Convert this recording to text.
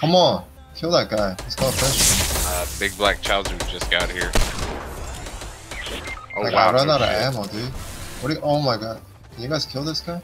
Come on, kill that guy. He's got a. Uh, Big Black Chowser just got here. Oh like, wow! I ran out of ammo, dude. What do you? Oh my god. Can you guys kill this guy?